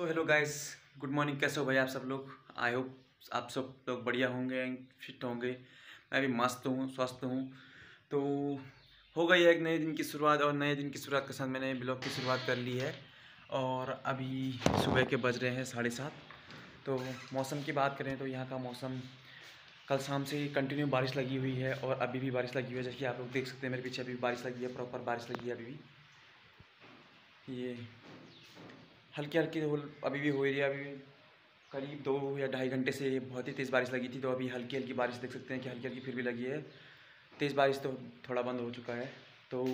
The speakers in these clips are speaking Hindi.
तो हेलो गाइस गुड मॉर्निंग कैसे हो भाई आप सब लोग? आई होप आप सब लोग बढ़िया होंगे फिट होंगे। मैं भी मस्त हूँ, स्वस्थ हूँ। तो हो गई है एक नए दिन की शुरुआत और नए दिन की शुरुआत के साथ मैंने ब्लॉग की शुरुआत कर ली है और अभी सुबह के बज रहे हैं साढ़े सात। तो मौसम की बात करें तो यहाँ का मौसम कल शाम से कंटिन्यू बारिश लगी हुई है और अभी भी बारिश लगी हुई है। जैसे कि आप लोग देख सकते हैं, मेरे पीछे अभी बारिश लगी है प्रॉपर बारिश लगी है अभी भी। ये हल्की हल्की अभी भी हो रही है, अभी करीब दो या ढाई घंटे से बहुत ही तेज़ बारिश लगी थी तो अभी हल्की हल्की बारिश देख सकते हैं कि हल्की हल्की फिर भी लगी है। तेज़ बारिश तो थोड़ा बंद हो चुका है तो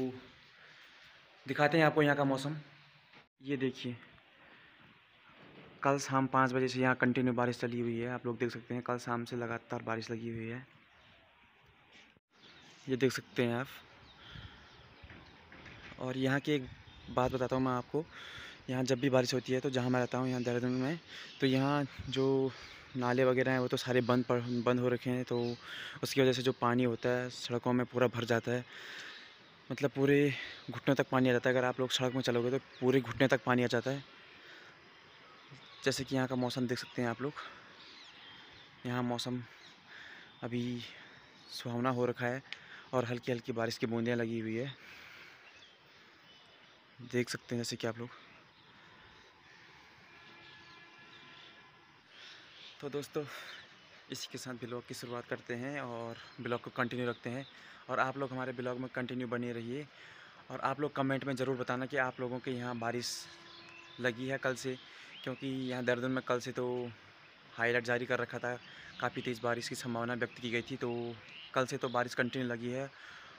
दिखाते हैं आपको यहाँ का मौसम। ये देखिए, कल शाम पाँच बजे से यहाँ कंटिन्यू बारिश चली हुई है, आप लोग देख सकते हैं कल शाम से लगातार बारिश लगी हुई है। ये देख सकते हैं आप। और यहाँ की एक बात बताता हूँ मैं आपको यहाँ जब भी बारिश होती है तो जहाँ मैं रहता हूँ, यहाँ देहरादून में तो यहाँ जो नाले वगैरह हैं वो तो सारे बंद पड़, बंद हो रखे हैं तो उसकी वजह से जो पानी होता है, सड़कों में पूरा भर जाता है। मतलब पूरे घुटनों तक पानी आ जाता है। अगर आप लोग सड़क में चलोगे तो पूरे घुटने तक पानी आ जाता है। जैसे कि यहाँ का मौसम देख सकते हैं आप लोग। यहाँ मौसम अभी सुहावना हो रखा है और हल्की हल्की बारिश की बूंदें लगी हुई है। देख सकते हैं जैसे कि आप लोग। तो दोस्तों, इसी के साथ ब्लॉग की शुरुआत करते हैं और ब्लॉग को कंटिन्यू रखते हैं। और आप लोग हमारे ब्लॉग में कंटिन्यू बने रहिए और आप लोग कमेंट में ज़रूर बताना कि आप लोगों के यहाँ बारिश लगी है कल से, क्योंकि यहाँ देहरादून में कल से तो हाईलाइट जारी कर रखा था। काफ़ी तेज़ बारिश की संभावना व्यक्त की गई थी तो कल से तो बारिश कंटिन्यू लगी है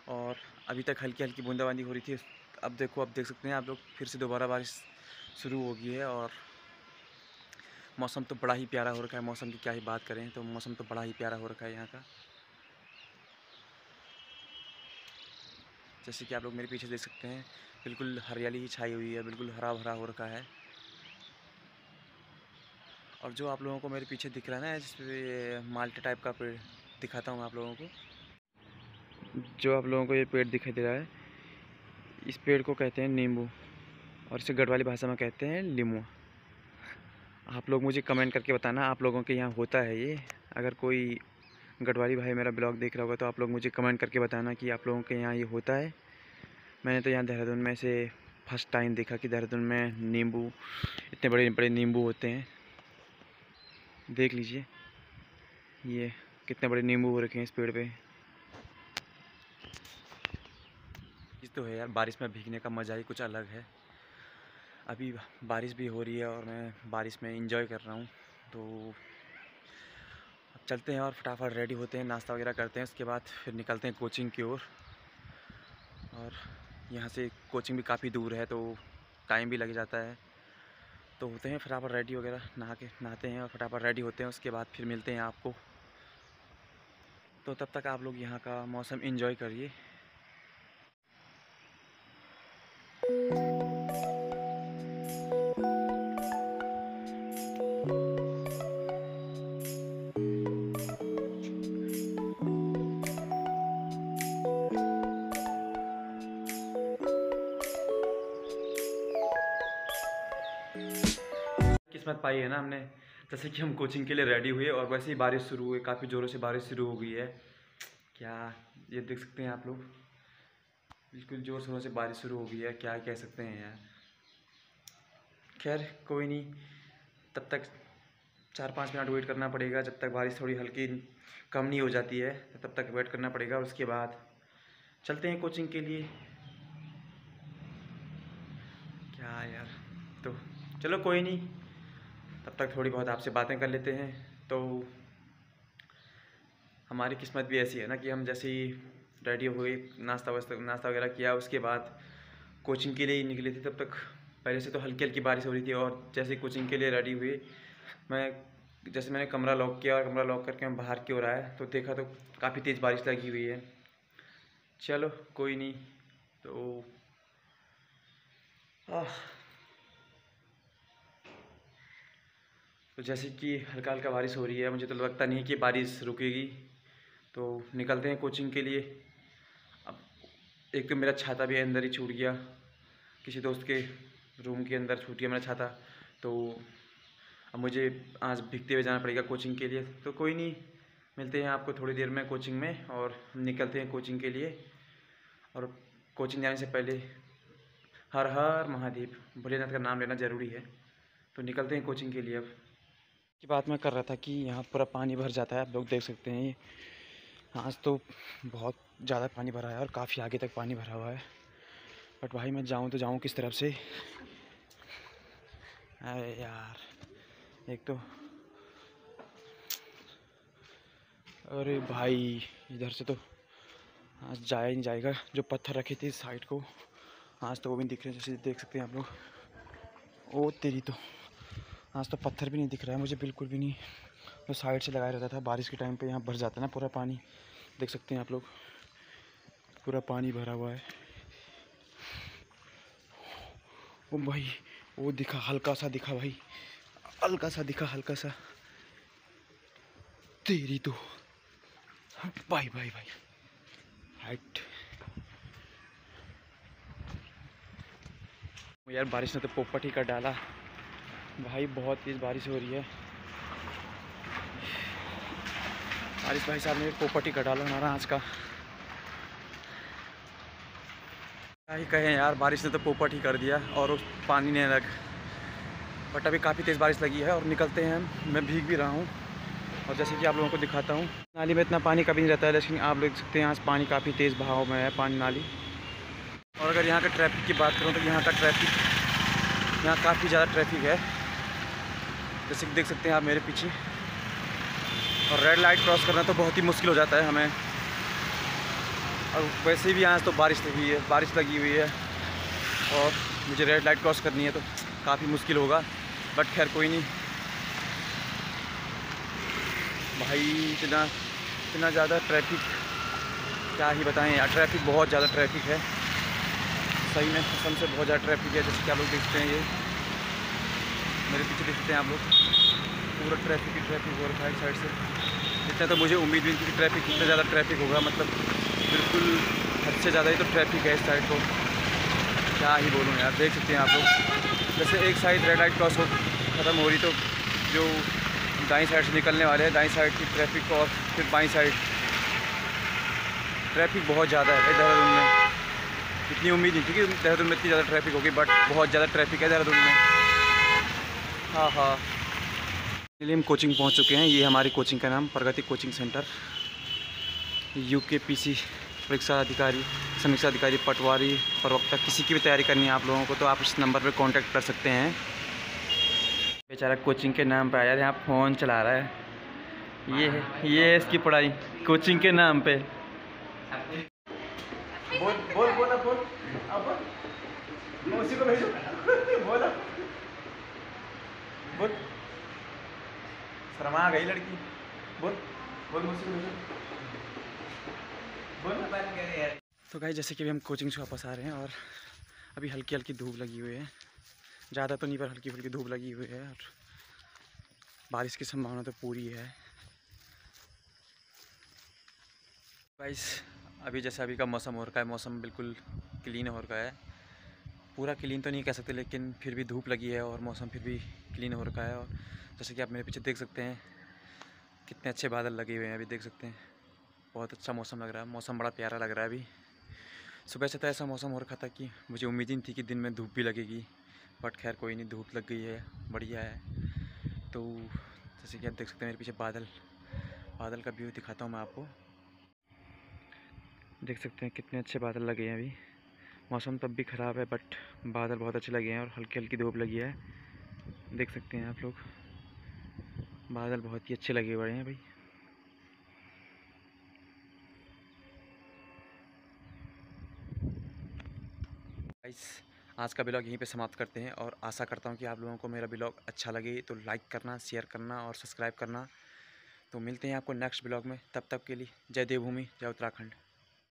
और अभी तक हल्की हल्की बूंदाबांदी हो रही थी। अब देखो, अब देख सकते हैं आप लोग, फिर से दोबारा बारिश शुरू हो गई है और मौसम तो बड़ा ही प्यारा हो रखा है, मौसम की क्या ही बात करें तो मौसम तो बड़ा ही प्यारा हो रखा है यहाँ का। जैसे कि आप लोग मेरे पीछे देख सकते हैं, बिल्कुल हरियाली ही छाई हुई है, बिल्कुल हरा भरा हो रखा है। और जो आप लोगों को मेरे पीछे दिख रहा है ना जिसपे माल्टे टाइप का पेड़ दिखाता हूँ आप लोगों को। जो आप लोगों को ये पेड़ दिखाई दे रहा है, इस पेड़ को कहते हैं नींबू, और इसे गढ़वाली भाषा में कहते हैं लीमू। आप लोग मुझे कमेंट करके बताना, आप लोगों के यहाँ होता है ये? अगर कोई गढ़वाली भाई मेरा ब्लॉग देख रहा होगा तो आप लोग मुझे कमेंट करके बताना कि आप लोगों के यहाँ ये होता है। मैंने तो यहाँ देहरादून में से फ़र्स्ट टाइम देखा कि देहरादून में नींबू, इतने बड़े बड़े नींबू होते हैं। देख लीजिए, ये कितने बड़े नींबू हो रखे हैं इस पेड़ पे। तो है यार, बारिश में भीगने का मज़ा ही कुछ अलग है। अभी बारिश भी हो रही है और मैं बारिश में इंजॉय कर रहा हूँ। तो अब चलते हैं और फटाफट रेडी होते हैं नाश्ता वगैरह करते हैं। उसके बाद फिर निकलते हैं कोचिंग की ओर। और, और यहाँ से कोचिंग भी काफ़ी दूर है तो टाइम भी लग जाता है। तो होते हैं फटाफट रेडी वगैरह नहा के नहाते हैं और फटाफट रेडी होते हैं। उसके बाद फिर मिलते हैं आपको। तो तब तक आप लोग यहाँ का मौसम इन्जॉय करिए। किस्मत पाई है ना हमने, जैसे कि हम कोचिंग के लिए रेडी हुए और वैसे ही बारिश शुरू हुई, काफ़ी ज़ोरों से बारिश शुरू हो गई है। क्या ये देख सकते हैं आप लोग? बिल्कुल ज़ोर शोरों से बारिश शुरू हो गई है, क्या कह सकते हैं यार। खैर, कोई नहीं, तब तक चार पाँच मिनट वेट करना पड़ेगा, जब तक बारिश थोड़ी हल्की कम नहीं हो जाती है, तब तक वेट करना पड़ेगा उसके बाद चलते हैं कोचिंग के लिए। क्या यार तो चलो कोई नहीं। तब तक थोड़ी बहुत आपसे बातें कर लेते हैं। तो हमारी किस्मत भी ऐसी है ना कि हम जैसे ही रेडी हुए नाश्ता वास्ता, नाश्ता वगैरह किया, उसके बाद कोचिंग के लिए निकले थे, तब तक पहले से तो हल्की हल्की बारिश हो रही थी और जैसे कोचिंग के लिए रेडी हुए, मैं जैसे मैंने कमरा लॉक किया और कमरा लॉक करके मैं बाहर की ओर आया तो देखा तो काफ़ी तेज़ बारिश लगी हुई है। चलो, कोई नहीं तो आह तो जैसे कि हल्का हल्का बारिश हो रही है, मुझे तो लगता नहीं कि बारिश रुकेगी। तो निकलते हैं कोचिंग के लिए। अब एक तो मेरा छाता भी अंदर ही छूट गया। किसी दोस्त के रूम के अंदर छूट गया मेरा छाता। तो अब मुझे आज भीगते हुए जाना पड़ेगा कोचिंग के लिए। तो कोई नहीं, मिलते हैं आपको थोड़ी देर में कोचिंग में और निकलते हैं कोचिंग के लिए। और कोचिंग जाने से पहले हर हर महादेव, भोलेनाथ का नाम लेना ज़रूरी है। तो निकलते हैं कोचिंग के लिए अब। की बात मैं कर रहा था कि यहाँ पूरा पानी भर जाता है, आप लोग देख सकते हैं आज तो बहुत ज़्यादा पानी भरा है और काफ़ी आगे तक पानी भरा हुआ है। बट भाई मैं जाऊँ तो जाऊँ किस तरफ़ से? अरे यार, एक तो अरे भाई, इधर से तो आज जाया नहीं जाएगा। जो पत्थर रखे थे साइड को, आज तो वो भी दिख रहे हैं, जैसे देख सकते हैं आप लोग। ओ, तेरी तो आज तो पत्थर भी नहीं दिख रहा है, मुझे बिल्कुल भी नहीं। तो साइड से लगाया रहता था, बारिश के टाइम पे यहाँ भर जाता है ना पूरा पानी। देख सकते हैं आप लोग, पूरा पानी भरा हुआ है। ओ भाई, वो दिखा, हल्का सा दिखा भाई। हल्का सा दिखा, हल्का सा। तेरी तो। भाई भाई भाई। हाइट यार बारिश ने तो पोपट ही कर डाला। भाई, बहुत तेज़ बारिश हो रही है। बारिश भाई साहब ने पोपट कर डाला हमारा आज का। क्या ही कहें यार, बारिश ने तो पोपट ही कर दिया और उस पानी ने लग बट अभी काफ़ी तेज़ बारिश लगी है और निकलते हैं मैं भीग भी रहा हूँ और जैसे कि आप लोगों को दिखाता हूँ। नाली में इतना पानी कभी नहीं रहता है, लेकिन आप देख सकते हैं आज पानी काफ़ी तेज़ बहाव में है, पानी नाली। और अगर यहाँ का ट्रैफ़िक की बात करूँ तो यहाँ का ट्रैफ़िक, यहाँ काफ़ी ज़्यादा ट्रैफ़िक है। जैसे कि देख सकते हैं आप मेरे पीछे। और रेड लाइट क्रॉस करना तो बहुत ही मुश्किल हो जाता है हमें। और वैसे भी यहाँ तो बारिश लगी है, बारिश लगी हुई है। और मुझे रेड लाइट क्रॉस करनी है तो काफ़ी मुश्किल होगा बट खैर कोई नहीं। भाई, इतना इतना ज़्यादा ट्रैफ़िक क्या ही बताएँ यार ट्रैफ़िक बहुत ज़्यादा ट्रैफ़िक है। सही में कसम से बहुत ज़्यादा ट्रैफ़िक है, जैसे क्या लोग देखते हैं ये। मेरे पीछे देखते हैं आप लोग। पूरा ट्रैफ़िक ही ट्रैफ़िक हो रखा है साइड से। इतना तो मुझे उम्मीद भी थी कि ट्रैफ़िक इतना ज़्यादा ट्रैफ़िक होगा मतलब बिल्कुल हद से ज़्यादा ही तो ट्रैफ़िक है इस साइड को। क्या ही बोलूँ यार, देख सकते हैं आप लोग। जैसे एक साइड रेड लाइट क्रॉस हो, ख़त्म हो रही तो जो दाई साइड से निकलने वाले हैं, दाई साइड की ट्रैफ़िक और फिर बाई साइड ट्रैफ़िक बहुत ज़्यादा है देहरादून में। इतनी उम्मीद नहीं थी कि देहरादून में इतनी ज़्यादा ट्रैफ़िक होगी बट बहुत ज़्यादा ट्रैफ़िक है देहरादून में। हाँ हाँ। हम कोचिंग पहुँच चुके हैं। ये हमारी कोचिंग का नाम Pragati coaching centre U K P C परीक्षा अधिकारी समीक्षा अधिकारी पटवारी प्रवक्ता किसी की भी तैयारी करनी है आप लोगों को तो आप इस नंबर पर कांटेक्ट कर सकते हैं। बेचारा कोचिंग के नाम पर आया यहाँ फ़ोन चला रहा है। ये है ये है इसकी पढ़ाई कोचिंग के नाम पे। बोल बोल बोल अब बोल। अब बोल। मैं उसी को भेजू? बोल अब। बोल शर्मा गई लड़की। बोल बोल मैं उसी को भेजू बोल तो भाई जैसे कि अभी हम कोचिंग से वापस आ रहे हैं और अभी हल्की हल्की धूप लगी हुई है। ज़्यादा तो नहीं पर हल्की फुल्की धूप लगी हुई है और बारिश की संभावना तो पूरी है। गाइस अभी जैसे अभी का मौसम हो रखा है मौसम बिल्कुल क्लीन हो रखा है। पूरा क्लीन तो नहीं कह सकते लेकिन फिर भी धूप लगी है और मौसम फिर भी क्लीन हो रखा है और जैसे कि आप मेरे पीछे देख सकते हैं, कितने अच्छे बादल लगे हुए हैं, अभी देख सकते हैं। बहुत अच्छा मौसम लग रहा है, मौसम बड़ा प्यारा लग रहा है अभी। सुबह से तो ऐसा मौसम हो रखा था कि मुझे उम्मीद ही नहीं थी कि दिन में धूप भी लगेगी, बट खैर कोई नहीं, धूप लग गई है, बढ़िया है। तो जैसे कि आप देख सकते हैं मेरे पीछे बादल बादल का व्यू दिखाता हूँ मैं आपको। देख सकते हैं कितने अच्छे बादल लगे हैं अभी। मौसम तब भी ख़राब है, बट बादल बहुत अच्छे लगे हैं और हल्की हल्की धूप लगी है। देख सकते हैं आप लोग। बादल बहुत ही अच्छे लगे हुए हैं भाई। आज का ब्लॉग यहीं पे समाप्त करते हैं और आशा करता हूँ कि आप लोगों को मेरा ब्लॉग अच्छा लगे तो लाइक करना शेयर करना और सब्सक्राइब करना। तो मिलते हैं आपको नेक्स्ट ब्लॉग में, तब तक के लिए जय देवभूमि, जय उत्तराखंड।